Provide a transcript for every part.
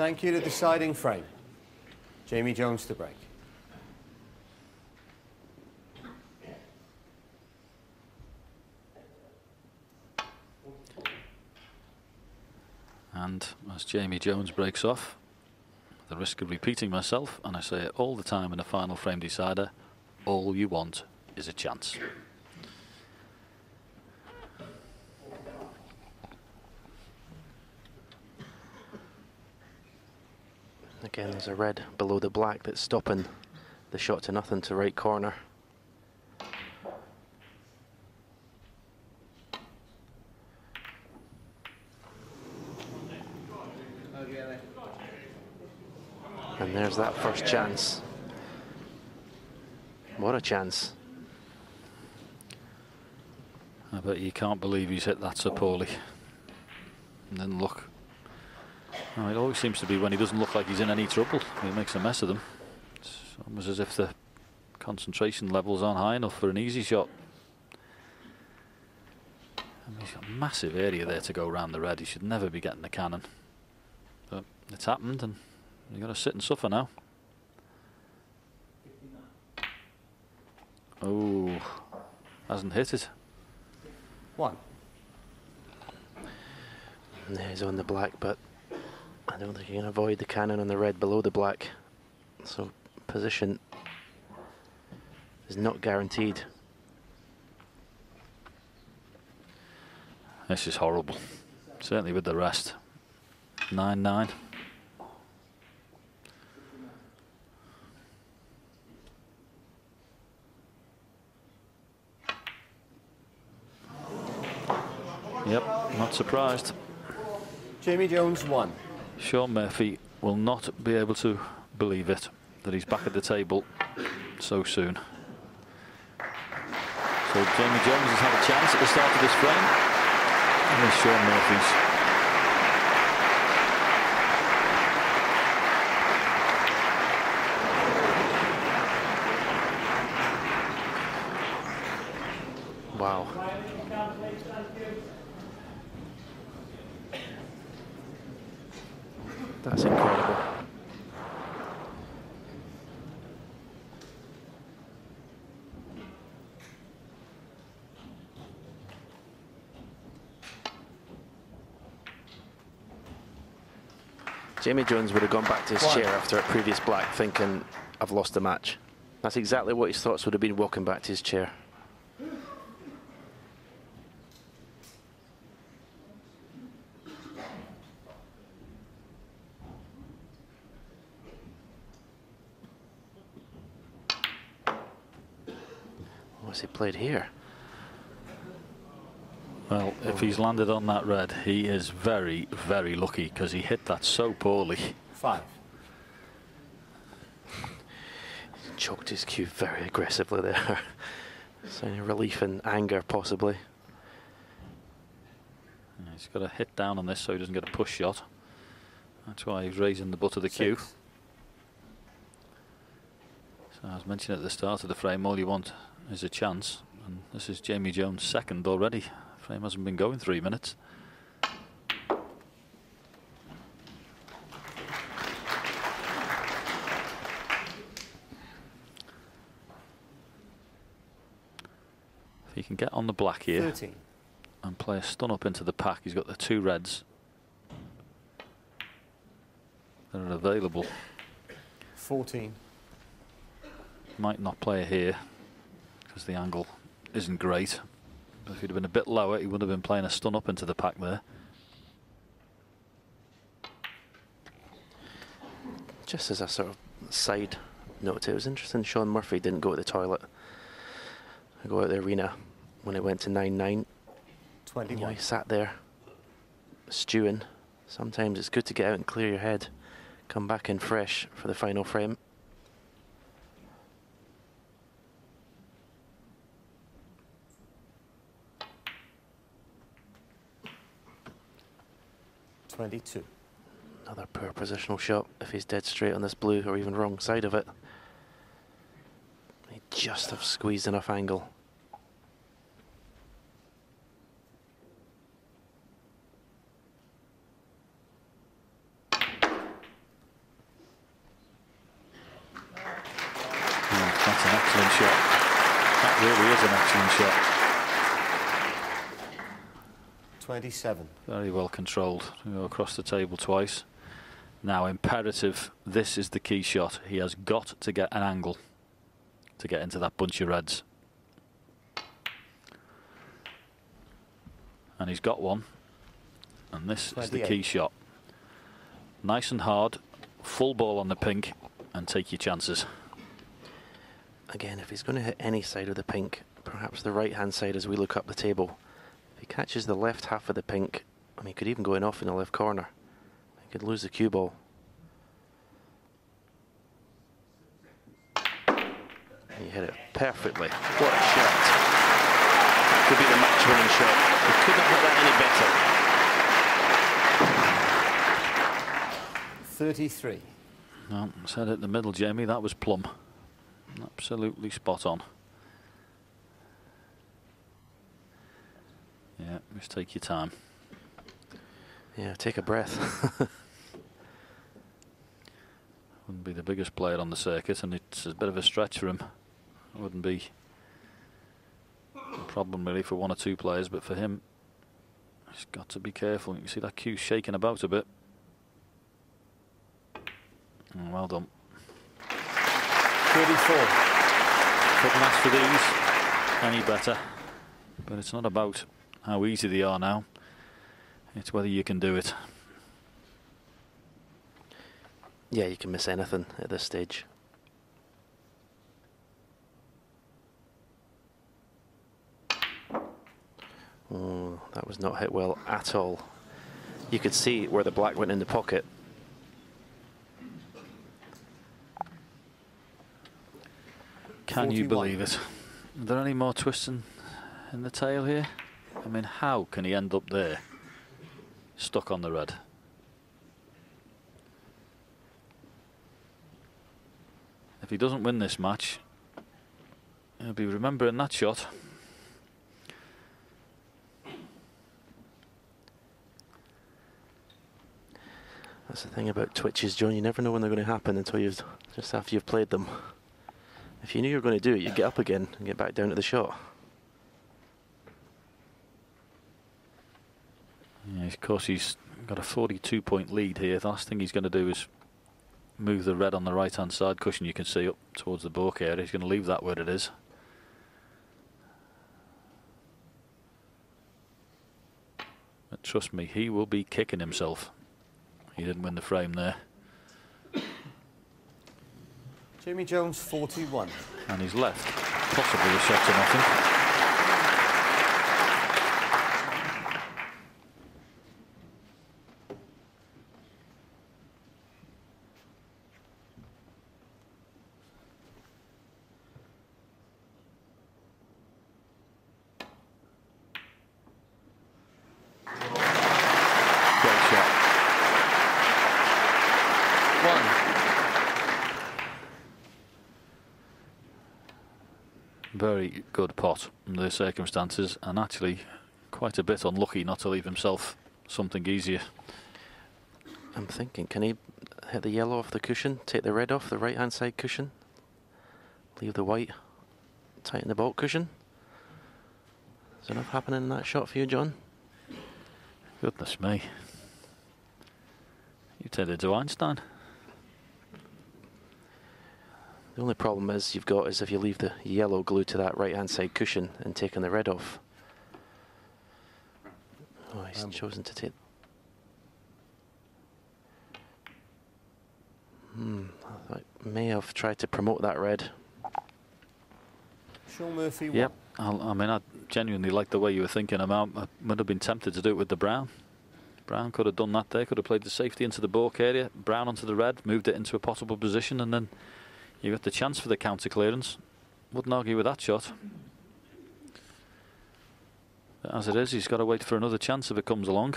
Thank you. To the deciding frame. Jamie Jones to break. And as Jamie Jones breaks off, the risk of repeating myself, and I say it all the time in a final frame decider, all you want is a chance. Again, there's a red below the black that's stopping the shot to nothing to right corner. And there's that first chance. What a chance. I bet you can't believe he's hit that so poorly. And then look. Oh, it always seems to be when he doesn't look like he's in any trouble, he makes a mess of them. It's almost as if the concentration levels aren't high enough for an easy shot. I he's got a massive area there to go around the red. He should never be getting the cannon. But it's happened and you've got to sit and suffer now. Oh, hasn't hit it. One. There's on the black, but don't think you can avoid the cannon on the red below the black. So position is not guaranteed. This is horrible. Certainly with the rest. 9 9. Yep, not surprised. Jamie Jones one. Shaun Murphy will not be able to believe it that he's back at the table so soon. So Jamie Jones has had a chance at the start of this frame. And Shaun Murphy's. Jamie Jones would have gone back to his chair after a previous black thinking, I've lost the match. That's exactly what his thoughts would have been walking back to his chair. What's he played here? Well, if he's landed on that red, he is very, very lucky because he hit that so poorly. Five. Choked his cue very aggressively there. Signing relief and anger, possibly. He's got to hit down on this so he doesn't get a push shot. That's why he's raising the butt of the cue. Six. So as mentioned at the start of the frame, all you want is a chance. And this is Jamie Jones' second already. Frame hasn't been going three minutes. If he can get on the black here 13. and play a stun up into the pack, he's got the two reds that are available. 14. Might not play here because the angle isn't great. But if he'd have been a bit lower, he wouldn't have been playing a stun up into the pack there. Just as a sort of side note, it was interesting Shaun Murphy didn't go to the toilet. I go out the arena when it went to 9 9. You know, he sat there stewing. Sometimes it's good to get out and clear your head, come back in fresh for the final frame. Twenty-two. Another poor positional shot if he's dead straight on this blue or even wrong side of it. He just have squeezed enough angle. really is an excellent shot. 27. Very well controlled. We go across the table twice. Now imperative. This is the key shot. He has got to get an angle to get into that bunch of reds. And he's got one. And this is the key shot. Nice and hard, full ball on the pink, and take your chances. Again, if he's going to hit any side of the pink, perhaps the right hand side as we look up the table. If he catches the left half of the pink, and he could even go in off in the left corner. He could lose the cue ball. He hit it perfectly. What a shot. That could be the match winning shot. He couldn't have hit that any better. 33. No, said it in the middle, Jamie. That was plumb. Absolutely spot on. Yeah, just take your time. Yeah, take a breath. Wouldn't be the biggest player on the circuit, and it's a bit of a stretch for him. Wouldn't be a problem really for one or two players, but for him, he's got to be careful. You can see that cue shaking about a bit. Oh, well done. 34. Couldn't ask for these any better. But it's not about how easy they are now. It's whether you can do it. yeah, you can miss anything at this stage. Oh, that was not hit well at all. You could see where the black went in the pocket. Can you believe it? Are there any more twists in, in the tail here? I mean, how can he end up there? Stuck on the red. If he doesn't win this match, he'll be remembering that shot. That's the thing about twitches, John. You never know when they're going to happen until you've just after you've played them. If you knew you were going to do it, you'd get up again and get back down to the shot. Yeah, of course, he's got a 42 point lead here. The last thing he's going to do is move the red on the right hand side cushion you can see up towards the balk area. He's going to leave that where it is. But trust me, he will be kicking himself. He didn't win the frame there. Jamie Jones, 41. And he's left possibly a shot to nothing. Very good pot under the circumstances, and actually quite a bit unlucky not to leave himself something easier. I'm thinking, can he hit the yellow off the cushion, take the red off the right hand side cushion, leave the white, tighten the baulk cushion? Is enough happening in that shot for you, John? Goodness me. You turned into Einstein. The only problem is you've got is if you leave the yellow glue to that right hand side cushion and taking the red off. Oh, he's Um, chosen to take. Hmm, I may have tried to promote that red. Shaun Murphy, Yep. one. I, I mean, I genuinely like the way you were thinking. I, might- I would have been tempted to do it with the brown. Brown could have done that there, could have played the safety into the balk area, brown onto the red, moved it into a possible position, and then you got the chance for the counter clearance. Wouldn't argue with that shot. But as it is, he's got to wait for another chance if it comes along.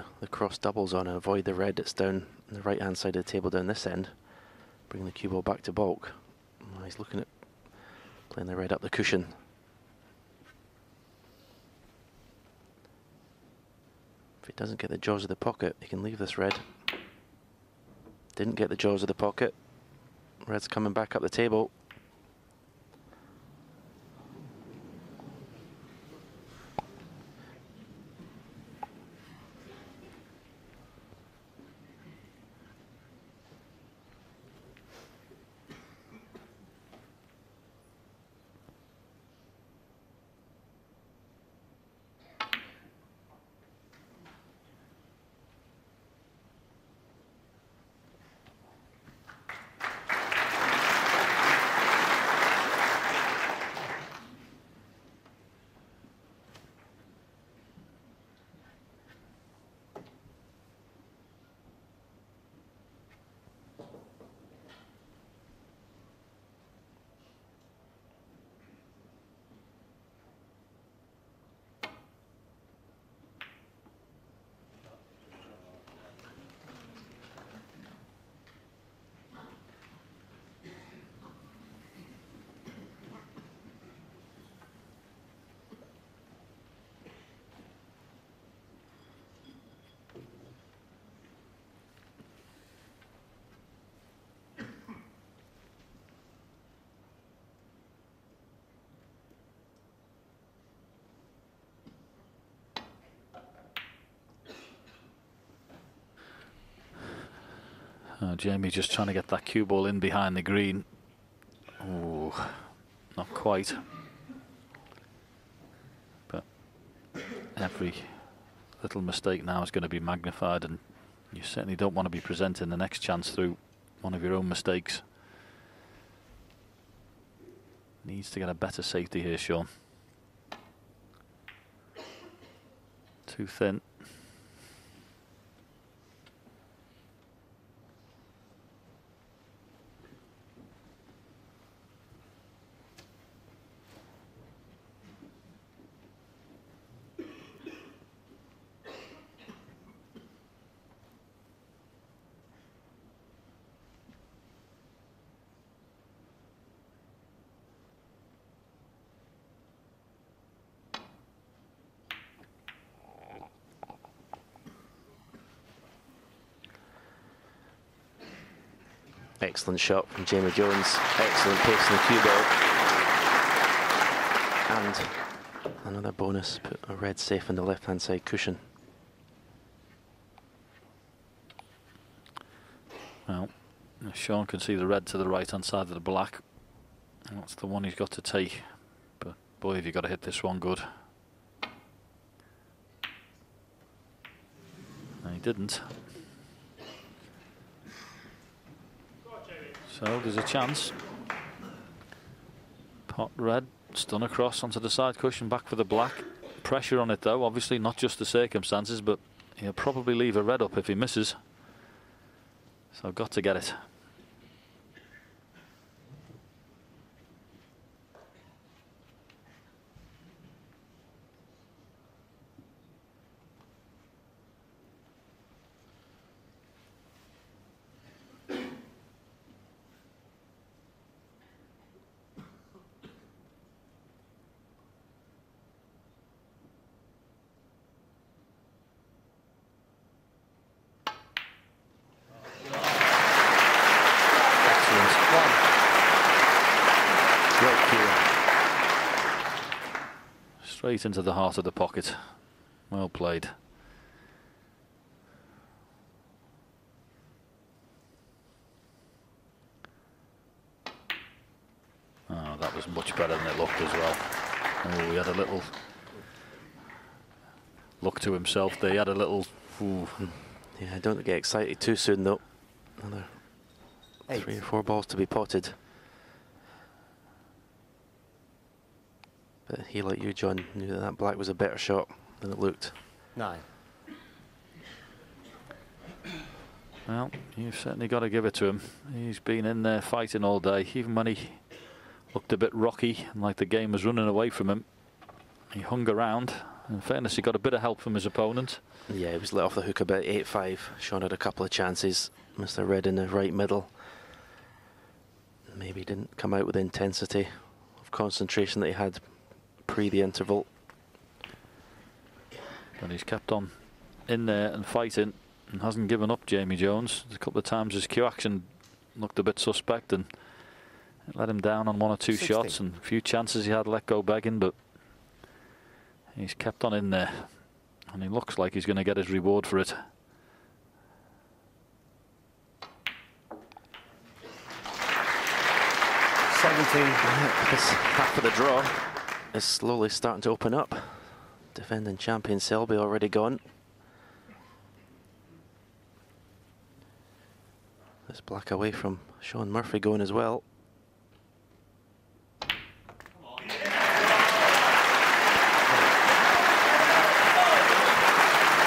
The, the cross doubles on and avoid the red that's down the right hand side of the table down this end. Bring the cue ball back to baulk. He's looking at playing the red up the cushion. If he doesn't get the jaws of the pocket, he can leave this red. Didn't get the jaws of the pocket. Red's coming back up the table. Uh, Jamie just trying to get that cue ball in behind the green. Ooh, not quite. But every little mistake now is going to be magnified, and you certainly don't want to be presenting the next chance through one of your own mistakes. Needs to get a better safety here, Shaun. Too thin. Excellent shot from Jamie Jones. Excellent pace in the cue ball. And another bonus, put a red safe on the left hand side cushion. Well, Shaun can see the red to the right hand side of the black. That's the one he's got to take. But boy, have you got to hit this one good. And he didn't. So there's a chance. Pot red, stun across onto the side cushion, back for the black. Pressure on it though, obviously not just the circumstances, but he'll probably leave a red up if he misses. So I've got to get it. Straight into the heart of the pocket. Well played. Oh, that was much better than it looked as well. Oh, he had a little look to himself there. He had a little. Ooh. Yeah, don't get excited too soon though. Another Eight. three or four balls to be potted. But he, like you, John, knew that that black was a better shot than it looked. Nine. Well, you've certainly got to give it to him. He's been in there fighting all day, even when he looked a bit rocky and like the game was running away from him. He hung around In fairness, he got a bit of help from his opponent. Yeah, he was let off the hook about 8-5. Shaun had a couple of chances. Mr. Red in the right middle. Maybe didn't come out with the intensity of concentration that he had pre the interval. And he's kept on in there and fighting and hasn't given up Jamie Jones. A couple of times his cue action looked a bit suspect and it let him down on one or two 60. shots and a few chances he had let go begging but he's kept on in there and he looks like he's going to get his reward for it. Seventeen. This half of the draw is slowly starting to open up. Defending champion Selby already gone. This black away from Shaun Murphy going as well.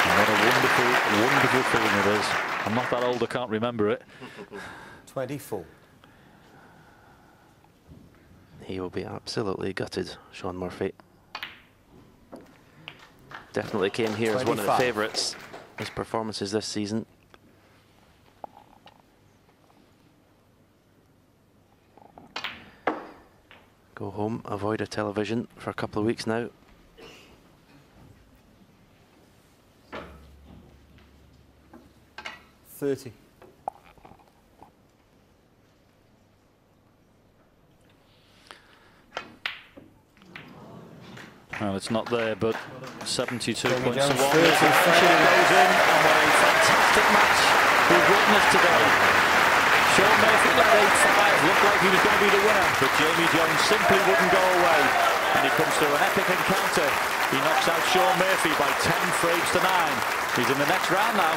What a wonderful, wonderful feeling it is. I'm not that old, I can't remember it. Twenty-four. He will be absolutely gutted, Shaun Murphy. Definitely came here as one of the favourites. His performances this season. Go home, avoid a television for a couple of weeks now. Thirty. Well, it's not there, but 72 Jamie points to one. 30 It goes in, and what a fantastic match we've witnessed today. Shaun Murphy led 8-5, looked like he was going to be the winner, but Jamie Jones simply wouldn't go away. And he comes through an epic encounter. He knocks out Shaun Murphy by 10 frames to 9. He's in the next round now.